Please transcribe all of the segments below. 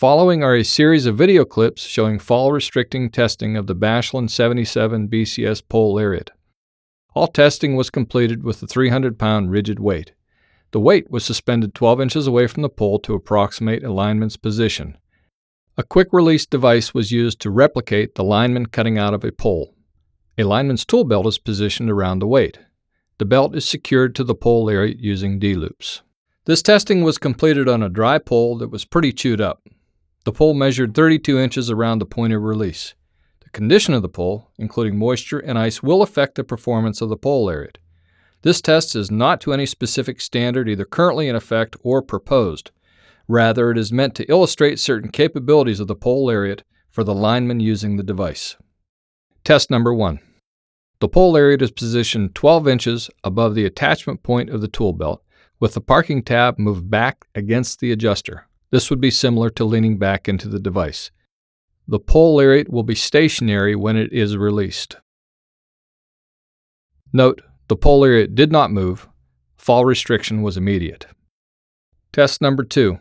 Following are a series of video clips showing fall restricting testing of the Bashlin 77 BCS pole lariat. All testing was completed with a 300 pound rigid weight. The weight was suspended 12 inches away from the pole to approximate a lineman's position. A quick release device was used to replicate the lineman cutting out of a pole. A lineman's tool belt is positioned around the weight. The belt is secured to the pole lariat using D loops. This testing was completed on a dry pole that was pretty chewed up. The pole measured 32 inches around the point of release. The condition of the pole, including moisture and ice, will affect the performance of the pole lariat. This test is not to any specific standard either currently in effect or proposed. Rather, it is meant to illustrate certain capabilities of the pole lariat for the lineman using the device. Test number one. The pole lariat is positioned 12 inches above the attachment point of the tool belt, with the parking tab moved back against the adjuster. This would be similar to leaning back into the device. The pole lariat will be stationary when it is released. Note, the pole lariat did not move. Fall restriction was immediate. Test number two.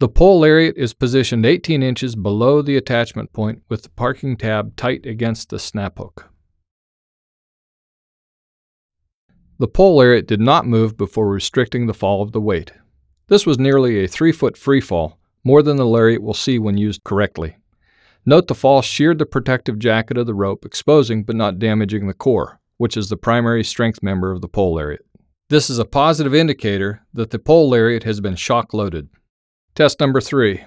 The pole lariat is positioned 18 inches below the attachment point with the parking tab tight against the snap hook. The pole lariat did not move before restricting the fall of the weight. This was nearly a 3 foot free fall, more than the lariat will see when used correctly. Note the fall sheared the protective jacket of the rope, exposing but not damaging the core, which is the primary strength member of the pole lariat. This is a positive indicator that the pole lariat has been shock loaded. Test number 3.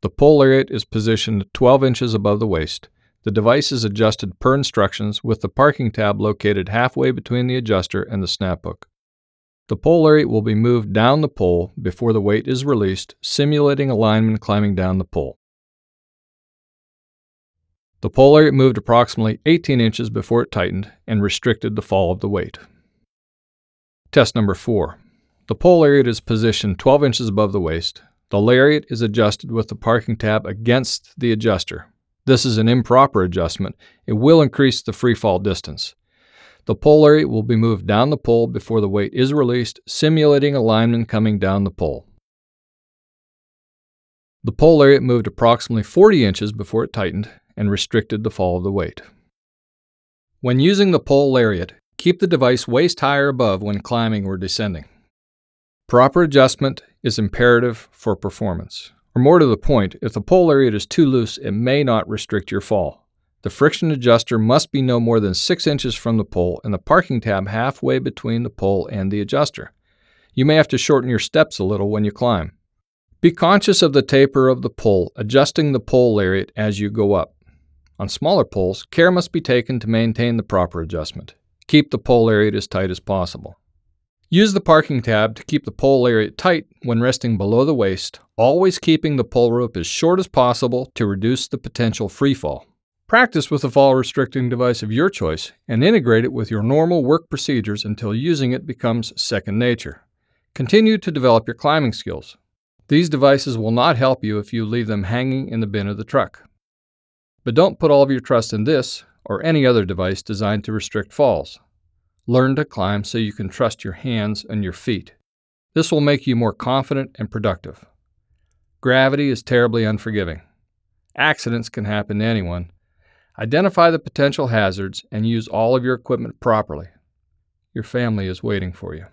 The pole lariat is positioned 12 inches above the waist. The device is adjusted per instructions with the parking tab located halfway between the adjuster and the snap hook. The pole lariat will be moved down the pole before the weight is released, simulating a lineman climbing down the pole. The pole lariat moved approximately 18 inches before it tightened and restricted the fall of the weight. Test number 4. The pole lariat is positioned 12 inches above the waist. The lariat is adjusted with the parking tab against the adjuster. This is an improper adjustment. It will increase the free fall distance. The pole lariat will be moved down the pole before the weight is released, simulating a lineman coming down the pole. The pole lariat moved approximately 40 inches before it tightened and restricted the fall of the weight. When using the pole lariat, keep the device waist high or above when climbing or descending. Proper adjustment is imperative for performance. Or more to the point, if the pole lariat is too loose, it may not restrict your fall. The friction adjuster must be no more than 6 inches from the pole and the parking tab halfway between the pole and the adjuster. You may have to shorten your steps a little when you climb. Be conscious of the taper of the pole, adjusting the pole lariat as you go up. On smaller poles, care must be taken to maintain the proper adjustment. Keep the pole lariat as tight as possible. Use the parking tab to keep the pole lariat tight when resting below the waist, always keeping the pole rope as short as possible to reduce the potential free fall. Practice with a fall restricting device of your choice and integrate it with your normal work procedures until using it becomes second nature. Continue to develop your climbing skills. These devices will not help you if you leave them hanging in the bin of the truck. But don't put all of your trust in this or any other device designed to restrict falls. Learn to climb so you can trust your hands and your feet. This will make you more confident and productive. Gravity is terribly unforgiving. Accidents can happen to anyone, Identify the potential hazards and use all of your equipment properly. Your family is waiting for you.